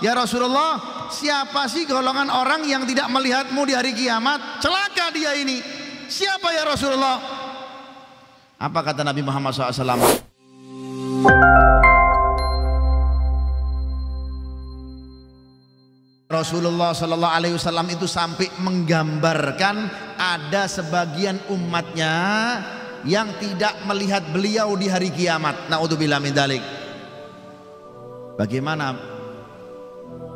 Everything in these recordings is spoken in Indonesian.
Ya Rasulullah, siapa sih golongan orang yang tidak melihatmu di hari kiamat? Celaka dia ini. Siapa ya Rasulullah? Apa kata Nabi Muhammad SAW? Rasulullah Sallallahu Alaihi Wasallam itu sampai menggambarkan ada sebagian umatnya yang tidak melihat beliau di hari kiamat. Naudzubillah min dalik. Bagaimana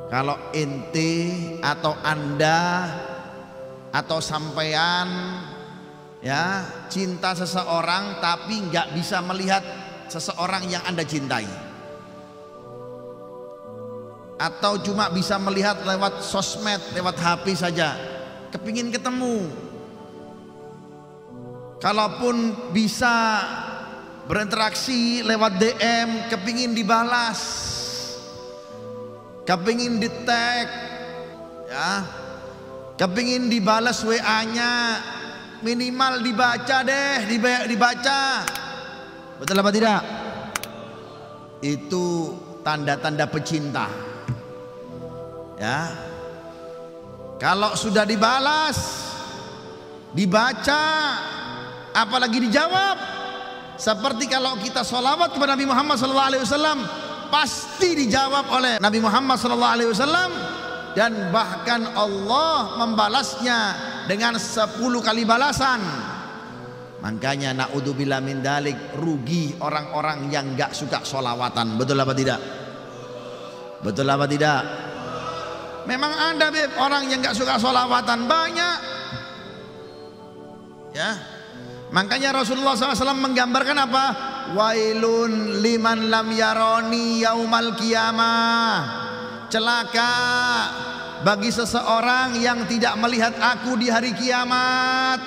kalau ente atau anda atau sampean ya cinta seseorang tapi nggak bisa melihat seseorang yang anda cintai atau cuma bisa melihat lewat sosmed, lewat HP saja. Kepingin ketemu. Kalaupun bisa berinteraksi lewat DM, kepingin dibalas. Kepingin di tag. Ya. Kepingin dibalas WA-nya. Minimal dibaca deh, dibaca. Betul apa tidak? Itu tanda-tanda pecinta ya kalau sudah dibalas dibaca apalagi dijawab seperti kalau kita sholawat kepada Nabi Muhammad SAW pasti dijawab oleh Nabi Muhammad SAW dan bahkan Allah membalasnya dengan 10 kali balasan. Makanya naudzubillah min dalik rugi orang-orang yang gak suka sholawatan. Betul apa tidak? Betul apa tidak? Memang ada beb orang yang nggak suka solawatan banyak. Ya, makanya Rasulullah SAW menggambarkan apa? Wailun liman lam yaroni yaumal kiamah. Celaka bagi seseorang yang tidak melihat aku di hari kiamat.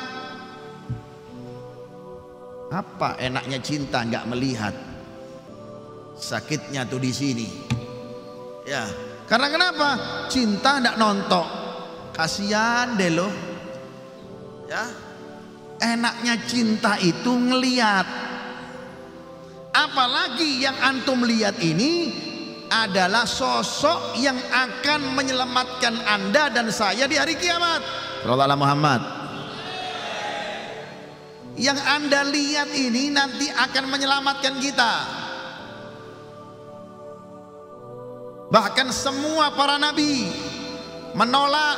Apa enaknya cinta nggak melihat? Sakitnya tuh di sini. Ya, karena kenapa? Cinta tidak nonton. Kasihan deh lo. Ya. Enaknya cinta itu ngeliat. Apalagi yang antum lihat ini adalah sosok yang akan menyelamatkan anda dan saya di hari kiamat. Rasulullah Muhammad. Yang anda lihat ini nanti akan menyelamatkan kita. Bahkan semua para nabi menolak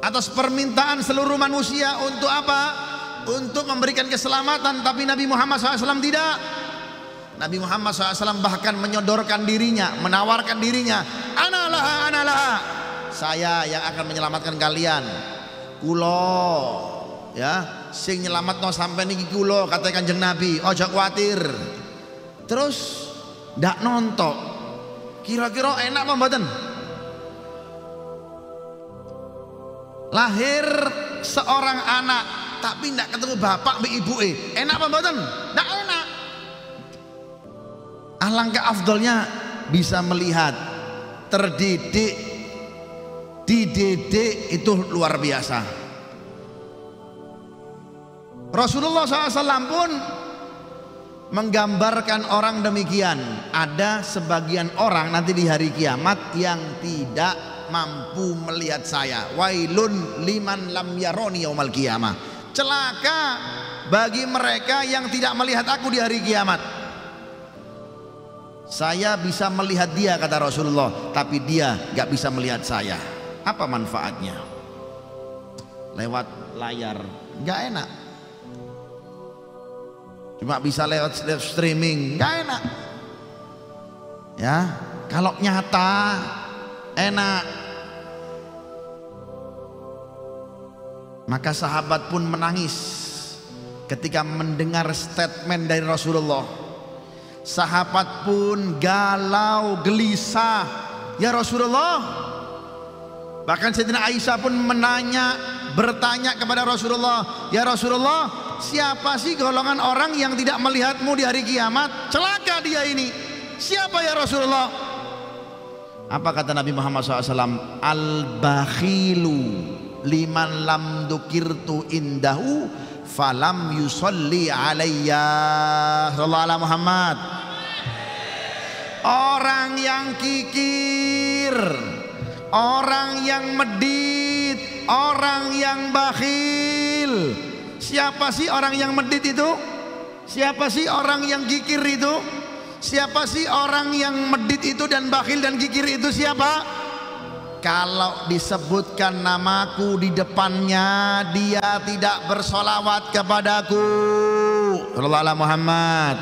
atas permintaan seluruh manusia untuk apa? Untuk memberikan keselamatan, tapi Nabi Muhammad SAW tidak. Nabi Muhammad SAW bahkan menyodorkan dirinya, menawarkan dirinya. Analah, analah. Saya yang akan menyelamatkan kalian. Kulo, ya, sing nyelamat no sampai niki kulo katakan jeng Nabi. Ojo khawatir. Terus ndak nontok Kira-kira enak apa mboten? Lahir seorang anak tapi tidak ketemu bapak mbak ibu eh enak apa mboten? Tidak enak. Alangkah afdolnya bisa melihat terdidik dididik itu luar biasa. Rasulullah SAW pun menggambarkan orang demikian ada sebagian orang nanti di hari kiamat yang tidak mampu melihat saya wailun liman lam yaroni yaumal kiamah celaka bagi mereka yang tidak melihat aku di hari kiamat. Saya bisa melihat dia kata Rasulullah tapi dia gak bisa melihat saya. Apa manfaatnya? Lewat layar. Gak enak. Cuma bisa lewat live streaming. Nggak enak. Ya kalau nyata enak maka sahabat pun menangis ketika mendengar statement dari Rasulullah. Sahabat pun galau gelisah ya Rasulullah. Bahkan Sayyidina Aisyah pun menanya bertanya kepada Rasulullah ya Rasulullah siapa sih golongan orang yang tidak melihatmu di hari kiamat? Celaka dia ini. Siapa ya Rasulullah? Apa kata Nabi Muhammad SAW al bakhilu liman lam dukirtu indahu falam yusalli alayya Rasulullah Muhammad orang yang kikir, orang yang medit, orang yang bakhil. Siapa sih orang yang medit itu? Siapa sih orang yang kikir itu? Siapa sih orang yang medit itu dan bakhil dan kikir itu siapa? Kalau disebutkan namaku di depannya dia tidak bersolawat kepadaku. Rasulullah Muhammad.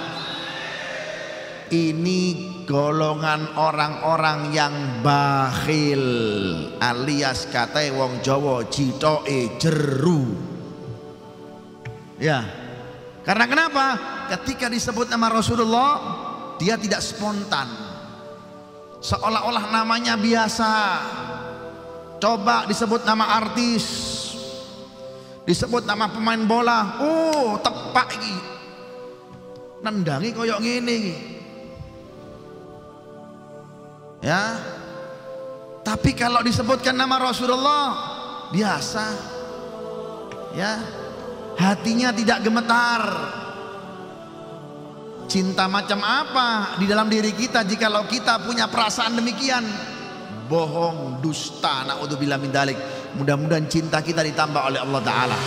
Ini golongan orang-orang yang bakhil alias kata wong Jawa citoke jeru. Ya. Karena kenapa? Ketika disebut nama Rasulullah, dia tidak spontan. Seolah-olah namanya biasa. Coba disebut nama artis, disebut nama pemain bola. Oh, tepak iki. Nendangi koyok iki. Ya. Tapi kalau disebutkan nama Rasulullah biasa. Ya. Hatinya tidak gemetar. Cinta macam apa di dalam diri kita jikalau kita punya perasaan demikian? Bohong, dusta, naudzubillah min dalik. Mudah-mudahan cinta kita ditambah oleh Allah taala.